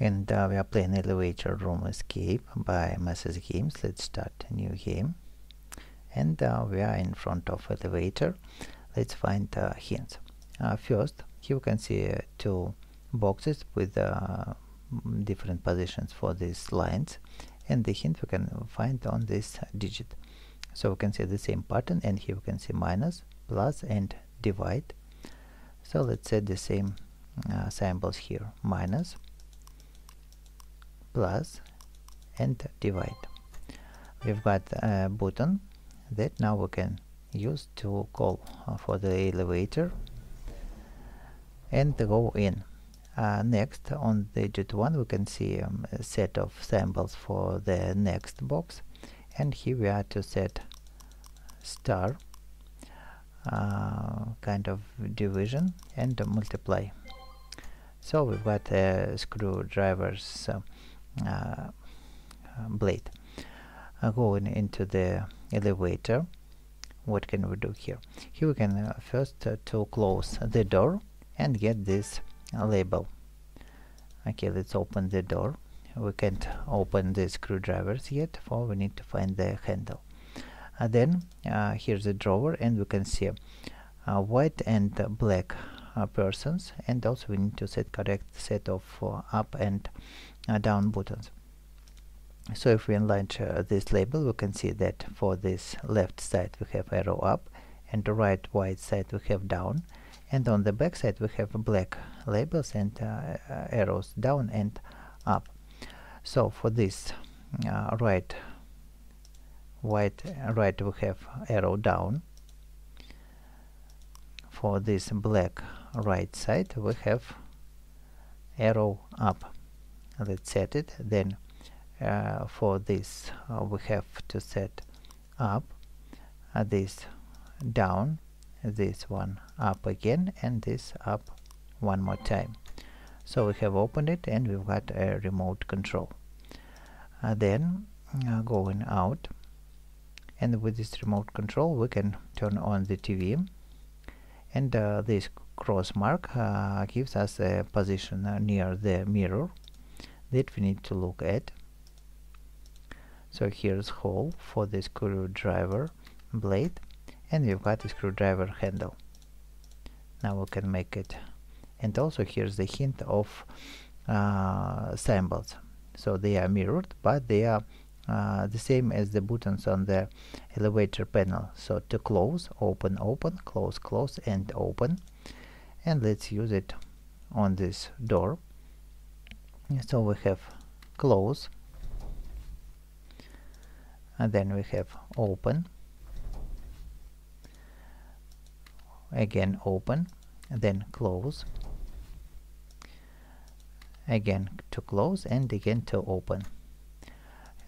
and uh, we are playing elevator room escape by Masa's Games. Let's start a new game. And uh, we are in front of the elevator. Let's find uh, hints. First here you can see uh, two boxes with uh, different positions for these lines. And the hint we can find on this digit. So we can see the same pattern and here we can see minus plus and divide. So let's set the same uh, symbols here. Minus plus and divide. We've got a button that now we can use to call uh, for the elevator and go in. Uh, next on digit 1 we can see um, a set of symbols for the next box. And here we are to set star uh, kind of division and multiply. So we've got a screwdriver's uh, uh, blade. Uh, going into the elevator. What can we do here? Here we can uh, first uh, to close the door and get this label. Okay let's open the door. We can't open the screwdrivers yet for we need to find the handle. Uh, then uh, here's a drawer and we can see uh, white and black persons and also we need to set correct set of up and down buttons. So if we enlarge uh, this label we can see that for this left side we have arrow up and the right white side we have down. And on the back side we have black labels and uh, arrows down and up. So for this uh, right white right we have arrow down. For this black right side we have arrow up let's set it then uh, for this uh, we have to set up uh, this down this one up again and this up one more time. So we have opened it and we've got a remote control. Uh, then uh, going out and with this remote control we can turn on the TV and uh, this cross mark gives us a position near the mirror that we need to look at. So here's hole for the screwdriver blade and we've got a screwdriver handle. Now we can make it. And also here's the hint of uh, symbols. So they are mirrored but they are uh, the same as the buttons on the elevator panel. So to close open open close close and open. And let's use it on this door so we have close. And then we have open. Again open. And then close. Again to close and again to open.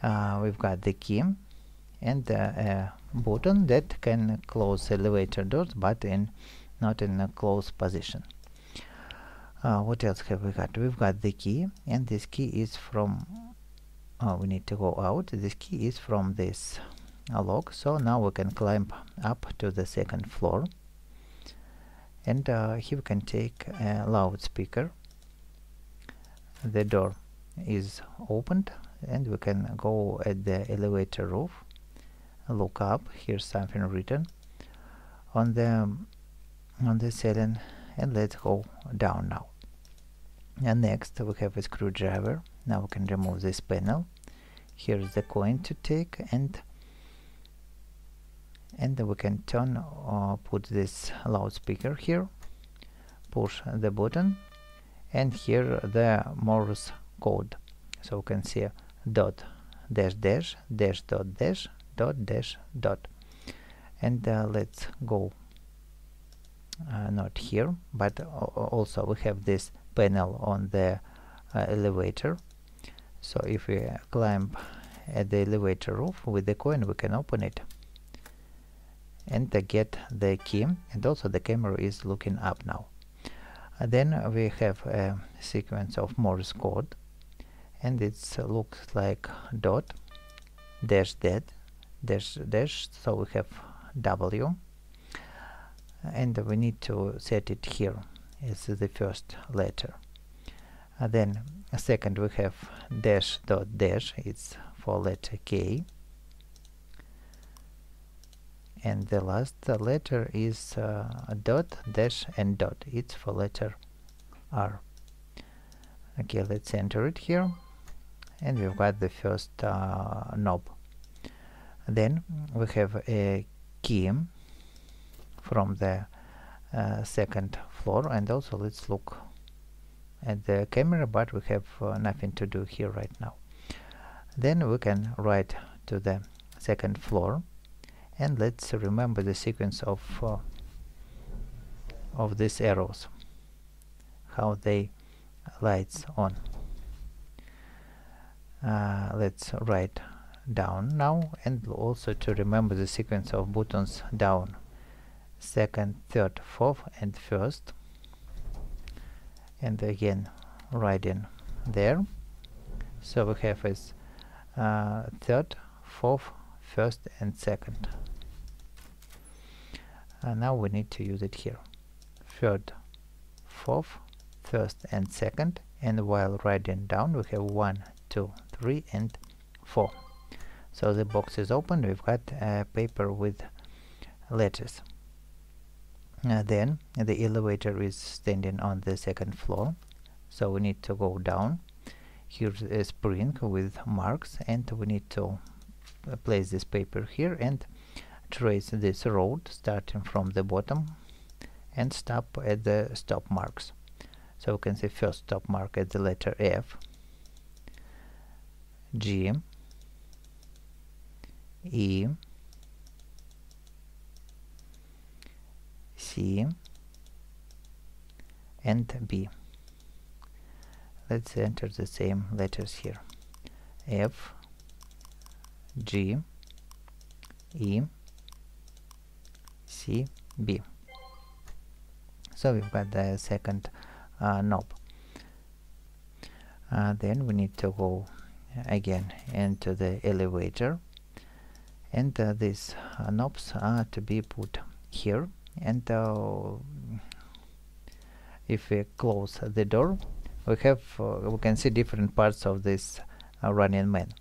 Uh, we've got the key and uh, a button that can close elevator doors but in not in a closed position uh, what else have we got? We've got the key and this key is from oh, we need to go out. This key is from this uh, log. So now we can climb up to the second floor. And uh, here we can take a loudspeaker. The door is opened and we can go at the elevator roof look up here's something written. On the on the ceiling and let's go down now. And next we have a screwdriver. Now we can remove this panel. Here's the coin to take and and we can turn or uh, put this loudspeaker here. Push the button and here the Morse code. So we can see dot dash dash dash dot dash dot dash dot. And uh, let's go not here but also we have this panel on the uh, elevator. So if we climb at the elevator roof with the coin we can open it and uh, get the key and also the camera is looking up now. Uh, then we have a sequence of Morse code and it looks like dot dash dead dash dash so we have W and we need to set it here as the first letter. Uh, then second we have dash dot dash it's for letter K. And the last letter is uh, dot dash and dot it's for letter R. Okay let's enter it here. And we've got the first uh, knob. Then we have a key from the uh, second floor. And also let's look at the camera but we have uh, nothing to do here right now. Then we can write to the second floor. And let's remember the sequence of uh, of these arrows how they lights on. Uh, let's write down now and also to remember the sequence of buttons down second third fourth and first. And again writing there. So we have as uh, third fourth first and second. And now we need to use it here. Third fourth first and second. And while writing down we have one two three and four. So the box is open. We've got a paper with letters uh, then the elevator is standing on the second floor so we need to go down. Here's a spring with marks and we need to uh, place this paper here and trace this road starting from the bottom and stop at the stop marks. So we can see first stop mark at the letter F G E C and B. Let's enter the same letters here. F G E C B. So we've got the second uh, knob. Uh, then we need to go again into the elevator. And uh, these uh, knobs are to be put here and uh, if we close the door we have uh, we can see different parts of this running man.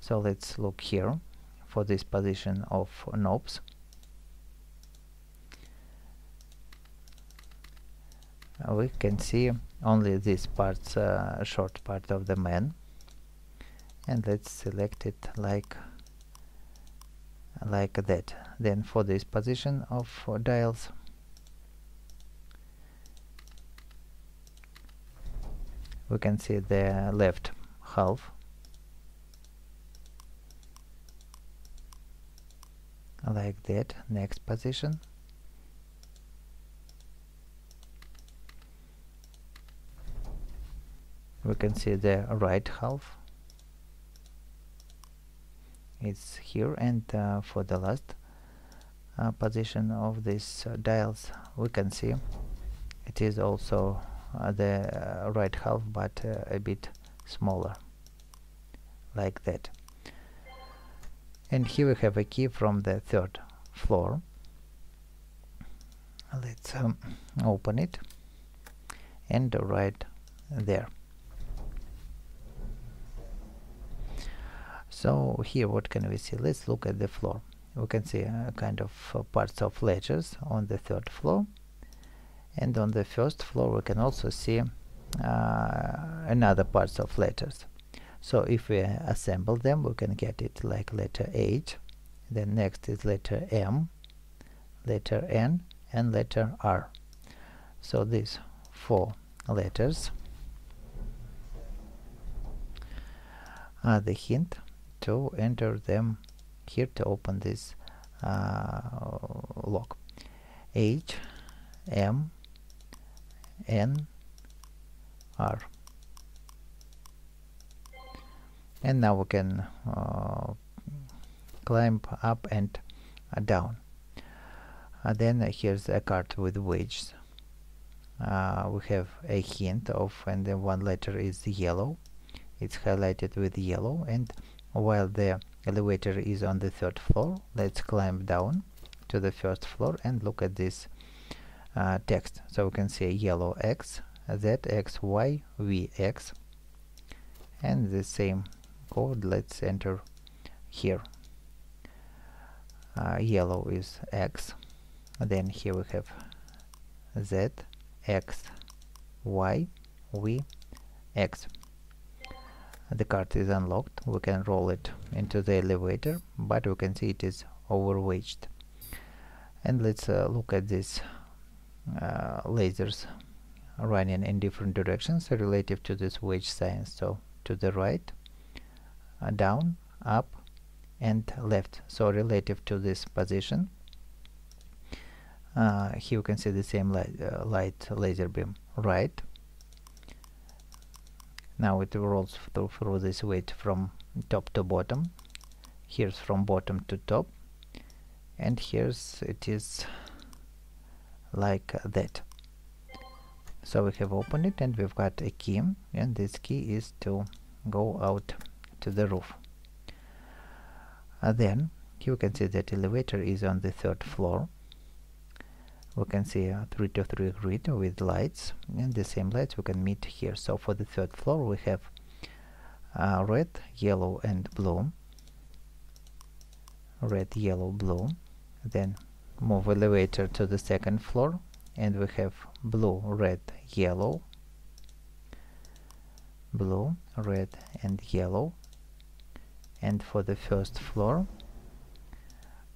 So let's look here for this position of knobs. We can see only this parts uh, short part of the man. And let's select it like like that. Then for this position of dials. We can see the left half. Like that. Next position. We can see the right half it's here. And uh, for the last uh, position of these uh, dials we can see it is also uh, the right half but uh, a bit smaller like that. And here we have a key from the third floor. Let's um, open it. And write there so here what can we see? Let's look at the floor. We can see uh, kind of uh, parts of ledgers on the third floor. And on the first floor we can also see uh, another parts of letters so if we assemble them we can get it like letter H. Then next is letter M letter N and letter R. So these four letters are the hint to enter them. Here to open this uh, lock. H M N R. And now we can uh, climb up and uh, down. Uh, then here's a card with wedges uh, we have a hint of and then one letter is yellow. It's highlighted with yellow and while the elevator is on the third floor let's climb down to the first floor and look at this uh, text. So we can see yellow X Z X Y V X and the same code let's enter here. Uh, yellow is X then here we have Z X Y V X the cart is unlocked. We can roll it into the elevator but we can see it is overweighted and let's uh, look at these uh, lasers running in different directions relative to this wedge sign so to the right uh, down up and left. So relative to this position uh, here you can see the same light, uh, light laser beam. Right now it rolls through, through this weight from top to bottom. Here's from bottom to top. And here's it is like that. So we have opened it and we've got a key. And this key is to go out to the roof. Uh, then you can see that elevator is on the third floor we can see a 3 to 3 grid with lights and the same lights we can meet here. So for the third floor we have uh, red yellow and blue. Red yellow blue. Then move elevator to the second floor and we have blue red yellow. Blue red and yellow. And for the first floor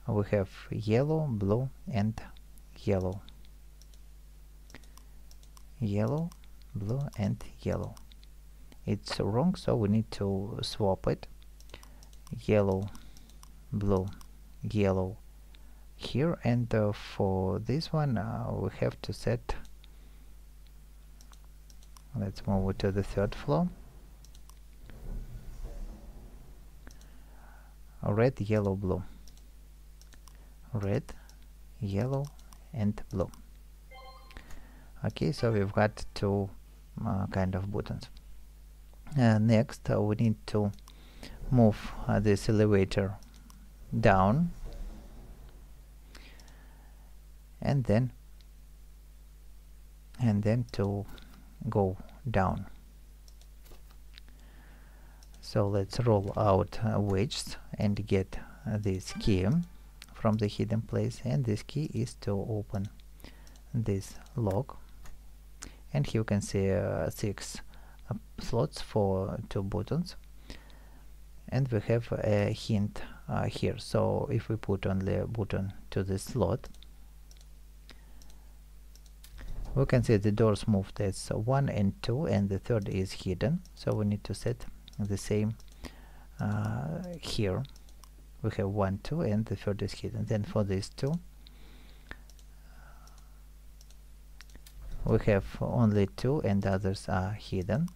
we have yellow blue and yellow. Yellow blue and yellow. It's wrong so we need to swap it. Yellow blue yellow. Here and uh, for this one uh, we have to set. Let's move to the third floor. Red yellow blue. Red yellow and blue okay so we've got two uh, kind of buttons. Uh, next uh, we need to move uh, this elevator down. And then and then to go down. So let's roll out uh, wedges and get uh, this key from the hidden place and this key is to open this lock and here you can see uh, six uh, slots for two buttons. And we have a hint uh, here. So if we put only a button to this slot we can see the doors moved as 1 and 2 and the third is hidden. So we need to set the same uh, here we have 1 2 and the third is hidden. Then for these two we have only two and others are hidden.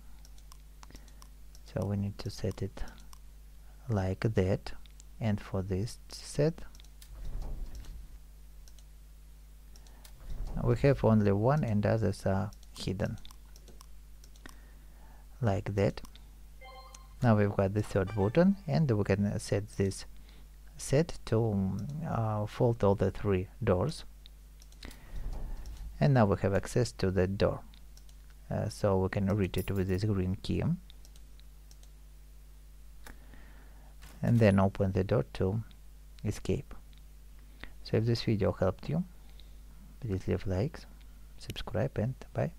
So we need to set it like that. And for this set we have only one and others are hidden. Like that. Now we've got the third button and we can set this set to uh, fold all the three doors. And now we have access to the door. Uh, so we can read it with this green key. And then open the door to escape. So if this video helped you please leave likes subscribe and bye